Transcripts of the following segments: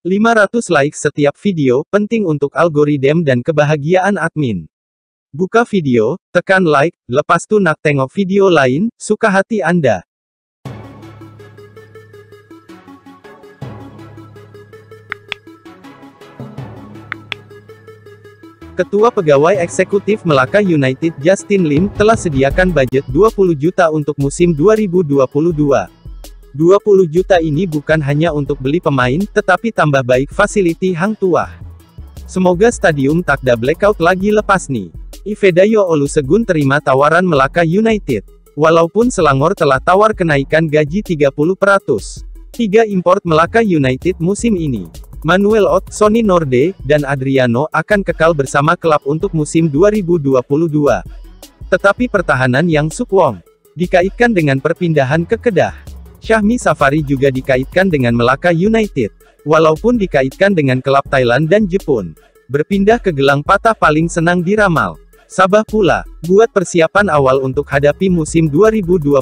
500 like setiap video, penting untuk algoritma dan kebahagiaan admin. Buka video, tekan like, lepas tu nak tengok video lain, suka hati Anda. Ketua Pegawai Eksekutif Melaka United Justin Lim, telah sediakan budget 20 juta untuk musim 2022. 20 juta ini bukan hanya untuk beli pemain, tetapi tambah baik fasiliti Hang Tuah. Semoga stadium tak da blackout lagi lepas nih. Ivedayo Olusegun terima tawaran Melaka United. Walaupun Selangor telah tawar kenaikan gaji 30%. Tiga import Melaka United musim ini. Manuel Ott, Sony Norde, dan Adriano akan kekal bersama klub untuk musim 2022. Tetapi pertahanan yang Sukwong dikaitkan dengan perpindahan ke Kedah. Syahmi Safari juga dikaitkan dengan Melaka United. Walaupun dikaitkan dengan klub Thailand dan Jepun. Berpindah ke gelang patah paling senang diramal. Sabah pula, buat persiapan awal untuk hadapi musim 2022.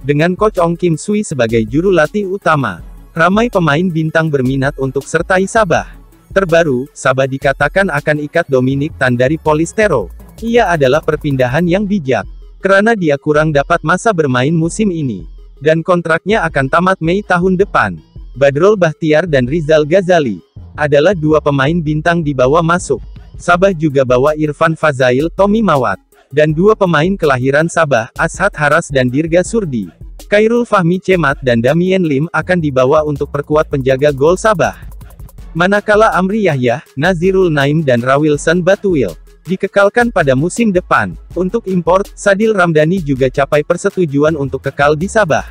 Dengan Coach Ong Kim Sui sebagai juru latih utama. Ramai pemain bintang berminat untuk sertai Sabah. Terbaru, Sabah dikatakan akan ikat Dominic Tan dari Polistero. Ia adalah perpindahan yang bijak. Karena dia kurang dapat masa bermain musim ini. Dan kontraknya akan tamat Mei tahun depan. Badrol Bahtiar dan Rizal Ghazali adalah dua pemain bintang di bawah masuk. Sabah juga bawa Irfan Fazail, Tommy Mawat, dan dua pemain kelahiran Sabah, Ashad Haras dan Dirga Surdi. Kairul Fahmi Cemat dan Damien Lim akan dibawa untuk perkuat penjaga gol Sabah. Manakala Amri Yahya, Nazirul Naim dan Rawilson Batuil dikekalkan pada musim depan. Untuk import, Sadil Ramdhani juga capai persetujuan untuk kekal di Sabah.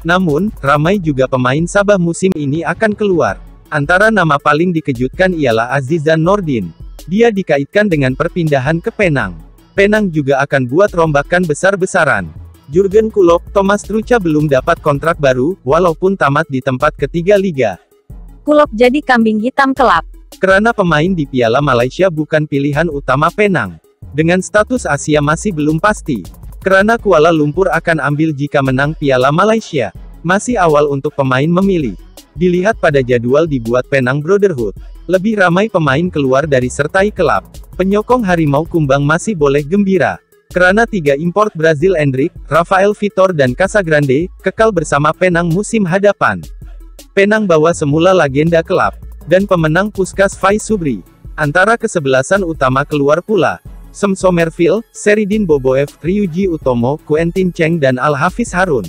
Namun, ramai juga pemain Sabah musim ini akan keluar. Antara nama paling dikejutkan ialah Azizan Nordin. Dia dikaitkan dengan perpindahan ke Penang. Penang juga akan buat rombakan besar-besaran. Jurgen Klopp, Thomas Trucha belum dapat kontrak baru, walaupun tamat di tempat ketiga liga. Klopp jadi kambing hitam kelap. Karena pemain di Piala Malaysia bukan pilihan utama Penang. Dengan status Asia masih belum pasti. Karena Kuala Lumpur akan ambil jika menang Piala Malaysia. Masih awal untuk pemain memilih. Dilihat pada jadwal dibuat Penang Brotherhood. Lebih ramai pemain keluar dari sertai kelab. Penyokong Harimau Kumbang masih boleh gembira. Kerana tiga import Brazil Endrick, Rafael Vitor dan Casagrande, kekal bersama Penang musim hadapan. Penang bawa semula legenda kelab, dan pemenang Puskas Fai Subri. Antara kesebelasan utama keluar pula. Sem Somerville, Seridin Boboev, Ryuji Utomo, Quentin Cheng dan Al-Hafiz Harun.